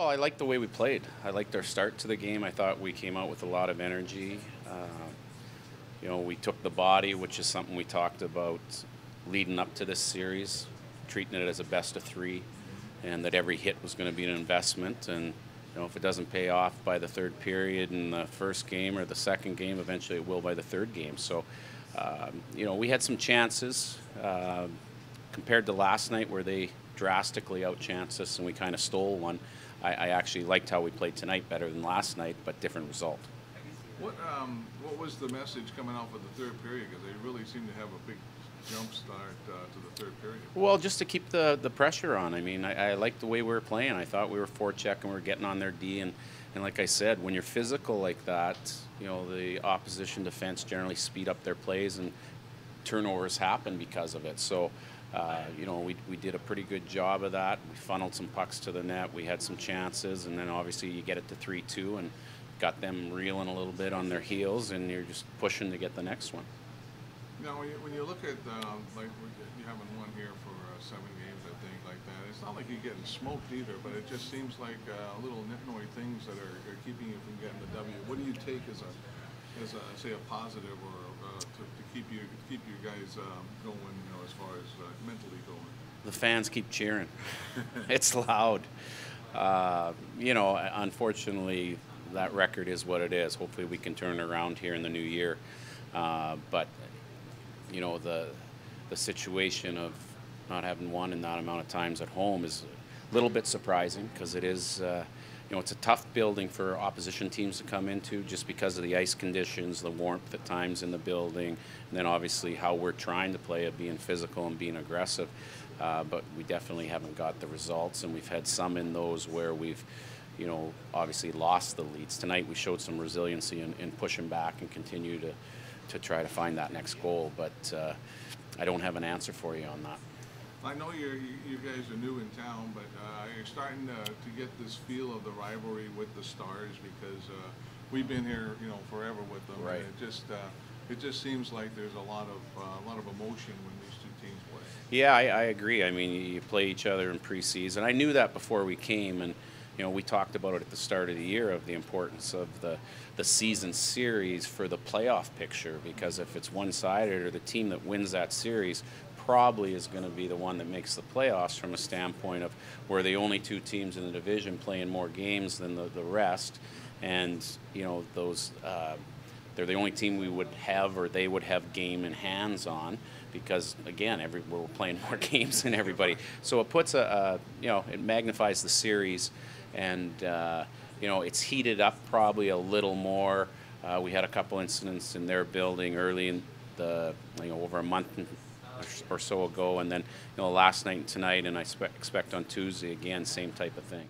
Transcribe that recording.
Well, I liked the way we played. I liked our start to the game. I thought we came out with a lot of energy. Uh, you know, we took the body, which is something we talked about leading up to this series, treating it as a best of three, and that every hit was going to be an investment. And you know, if it doesn't pay off by the third period in the first game or the second game, eventually it will by the third game. So, um, you know, we had some chances uh, compared to last night where they drastically outchanced us and we kind of stole one. I, I, actually liked how we played tonight better than last night, but different result. What um, what was the message coming out for the third period? Because they really seemed to have a big jump start uh, to the third period. Well, just to keep the, the pressure on. I mean, I, I liked the way we were playing. I thought we were forecheck and we were getting on their D. And, and like I said, when you're physical like that, you know, the opposition defense generally speed up their plays and turnovers happen because of it. So uh, you know, we, we did a pretty good job of that. We funneled some pucks to the net. We had some chances, and then obviously you get it to 3 2 and got them reeling a little bit on their heels, and you're just pushing to get the next one. Now, when you, when you look at, uh, like, you haven't won here for uh, seven games, I think, like that, it's not like you're getting smoked either, but it just seems like uh, little nitnoy things that are, are keeping you from getting the W. What do you take as a as a, say a positive or uh, to, to, keep you keep you guys um, going, you know, as far as uh, mentally going? The fans keep cheering. it's loud. Uh, you know, unfortunately, that record is what it is. Hopefully, we can turn it around here in the new year. Uh, but you know, the the situation of not having won in that amount of times at home is a little bit surprising because it is uh, you know, it's a tough building for opposition teams to come into just because of the ice conditions, the warmth at times in the building, and then obviously how we're trying to play of being physical and being aggressive. Uh, but we definitely haven't got the results, and we've had some in those where we've, you know, obviously lost the leads. Tonight we showed some resiliency in, in pushing back and continue to, to try to find that next goal, but uh, I don't have an answer for you on that. I know you're, you guys are new in town, but uh, you're starting to, to, get this feel of the rivalry with the Stars because uh, we've been here, you know, forever with them. Right. And it just uh, it just seems like there's a lot of uh, a lot of emotion when these two teams play. Yeah, I, I agree. I mean, you play each other in preseason. I knew that before we came, and you know, we talked about it at the start of the year of the importance of the the season series for the playoff picture because if it's one-sided or the team that wins that series probably is going to be the one that makes the playoffs from a standpoint of we're the only two teams in the division playing more games than the, the rest. And, you know, those, uh, they're the only team we would have or they would have game in hands on because, again, every, we're playing more games than everybody. So it puts a, a you know, it magnifies the series and, uh, you know, it's heated up probably a little more. Uh, we had a couple incidents in their building early in the, you know, over a month or so ago, and then you know last night and tonight, and I expect on Tuesday again, same type of thing.